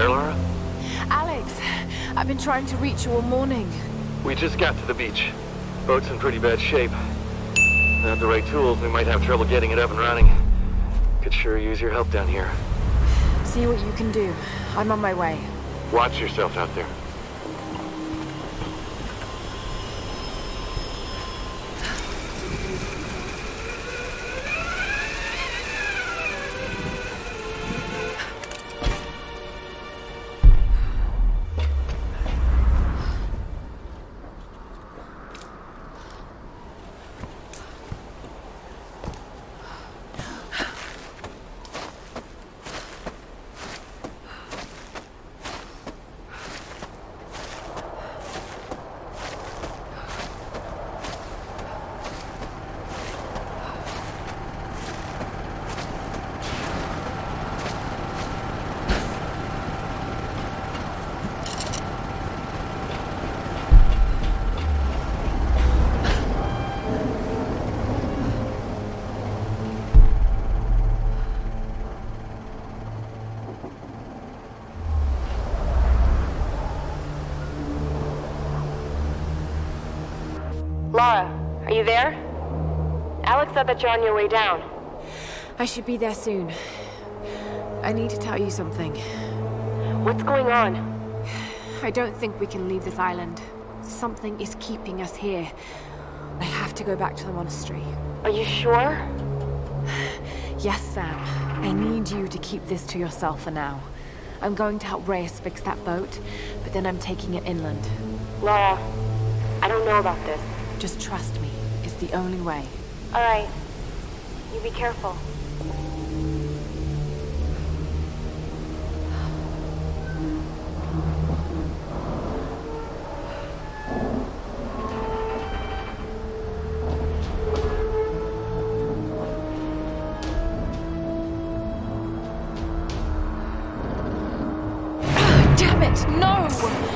there, Lara? Alex, I've been trying to reach you all morning. We just got to the beach. Boat's in pretty bad shape. Without the right tools, we might have trouble getting it up and running. Could sure use your help down here. See what you can do. I'm on my way. Watch yourself out there. Are you there? Alex said that you're on your way down. I should be there soon. I need to tell you something. What's going on? I don't think we can leave this island. Something is keeping us here. I have to go back to the monastery. Are you sure? Yes, Sam. I need you to keep this to yourself for now. I'm going to help Reyes fix that boat, but then I'm taking it inland. Lara, I don't know about this. Just trust me. It's the only way. All right. You be careful. Damn it! No!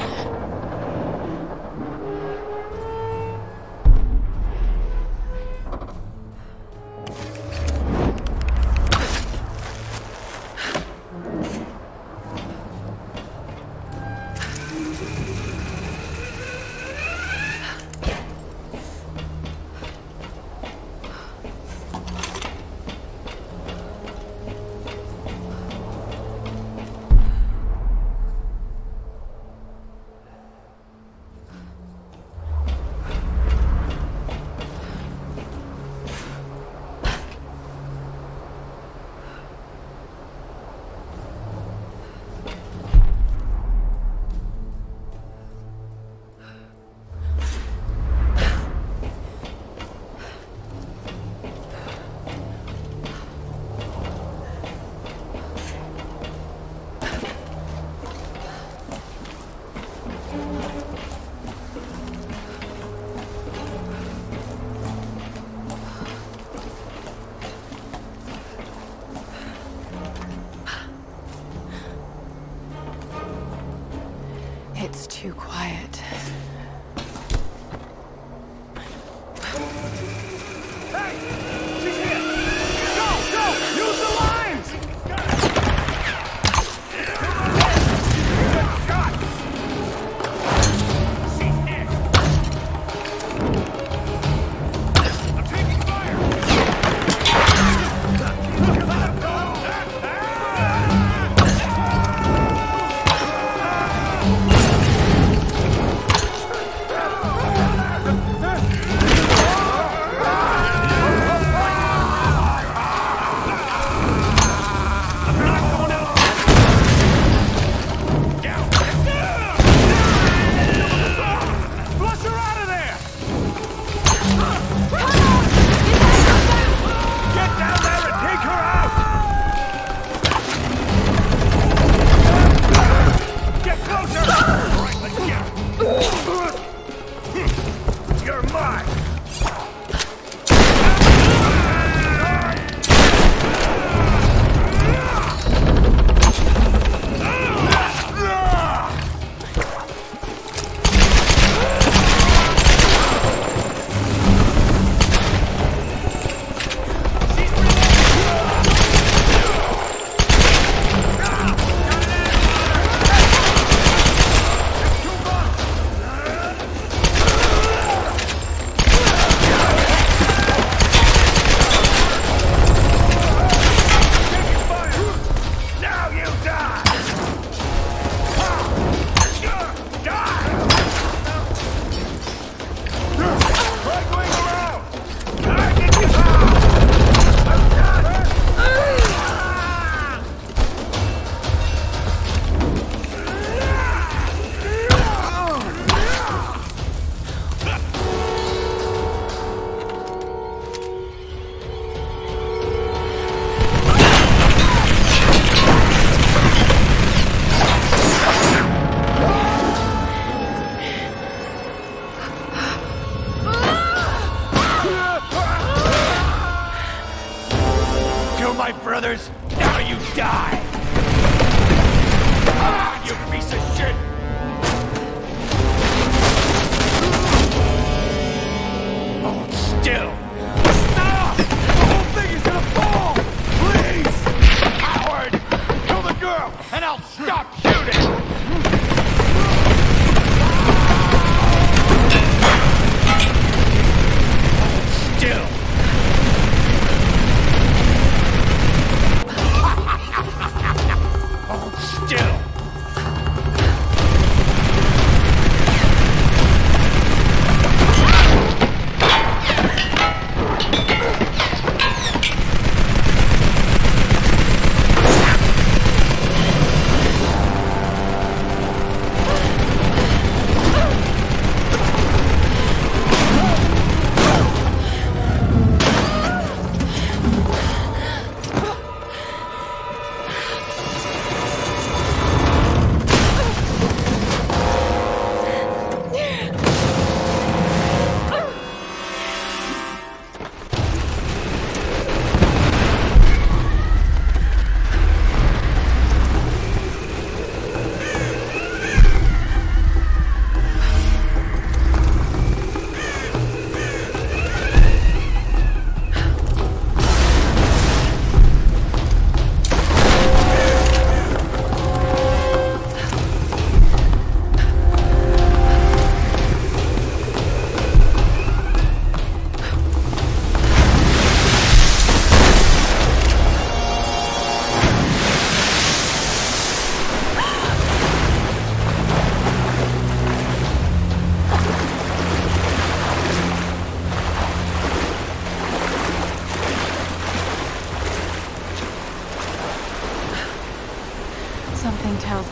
I'll stop shooting!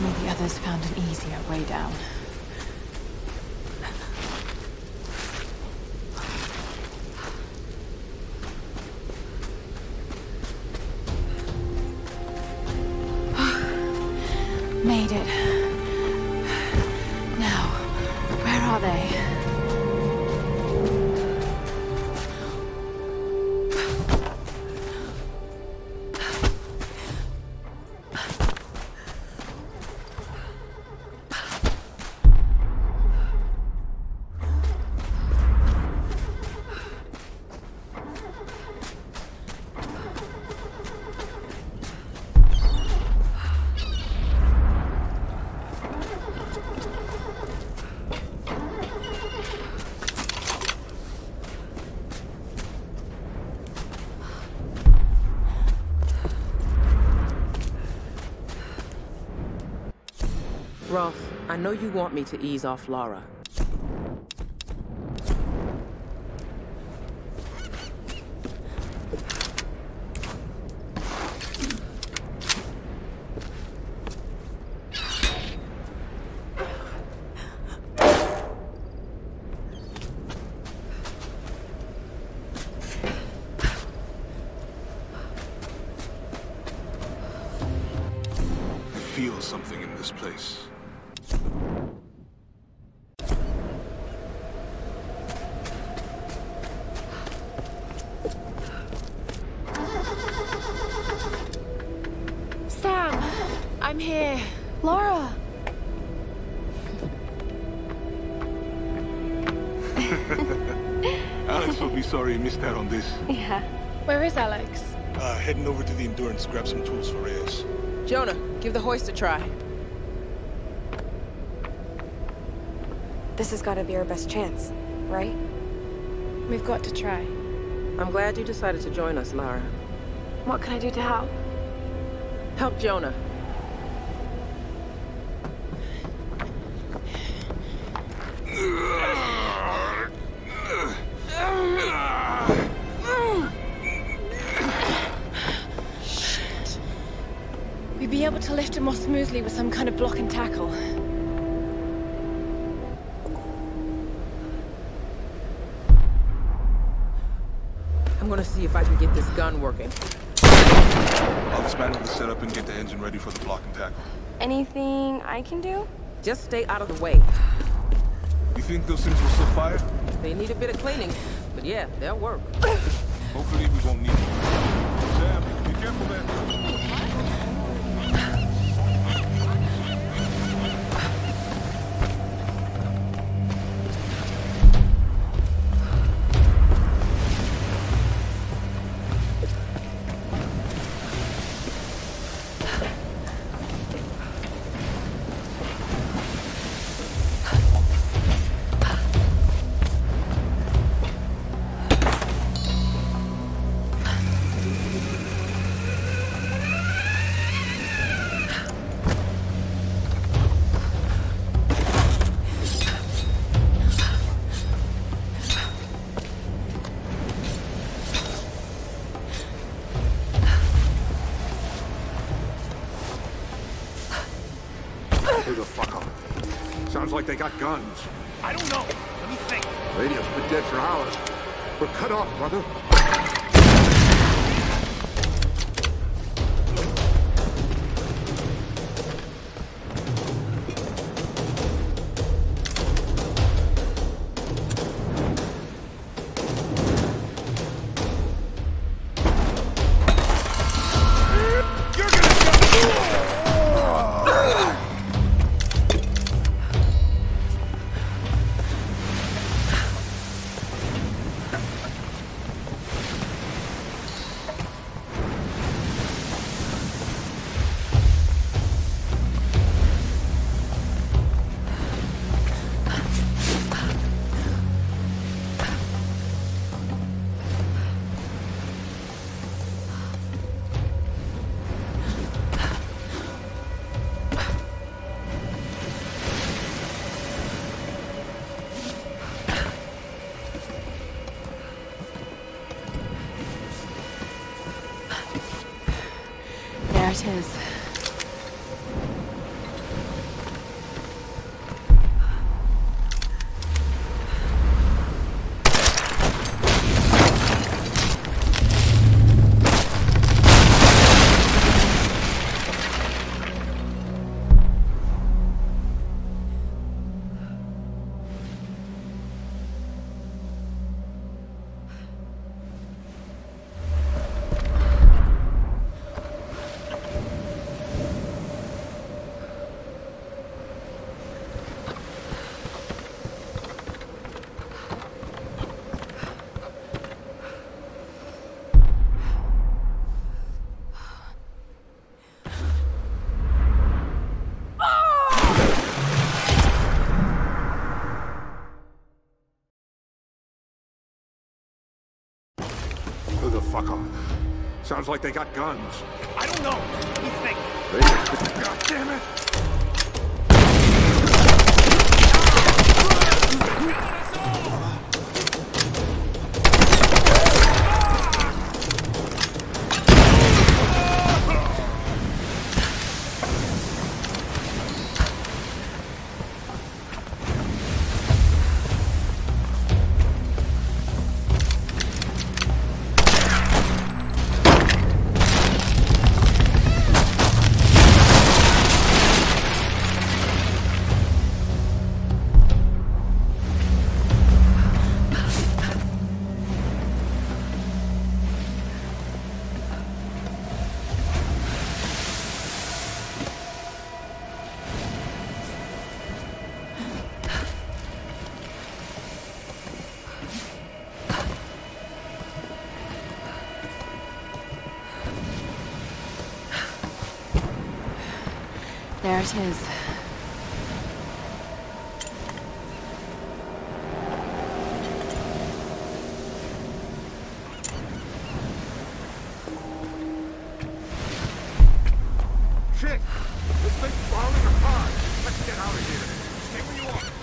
Me the others found an easier way down. Roth, I know you want me to ease off Lara. Feel something in this place. Missed out on this. Yeah. Where is Alex? Uh, heading over to the Endurance to grab some tools for Reyes. Jonah, give the hoist a try. This has got to be our best chance, right? We've got to try. I'm glad you decided to join us, Lara. What can I do to help? Help Jonah. Be able lift him more smoothly with some kind of block and tackle. I'm gonna see if I can get this gun working. I'll dismantle the setup and get the engine ready for the block and tackle. Anything I can do? Just stay out of the way. You think those things will still fire? They need a bit of cleaning, but yeah, they'll work. Hopefully we won't need them. Sam, you Careful there. Like they got guns. I don't know. Let me think. Radio's been dead for hours. We're cut off, brother. It is. Sounds like they got guns. I don't know. Let me think. Radio's. God damn it!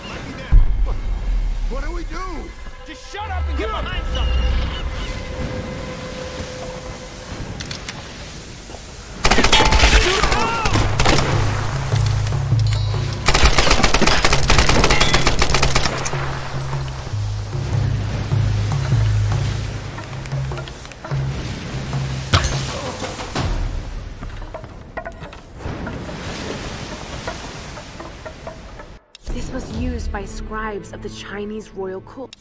Might be there. What, what do we do? Just shut up and get behind something. used by scribes of the Chinese royal court.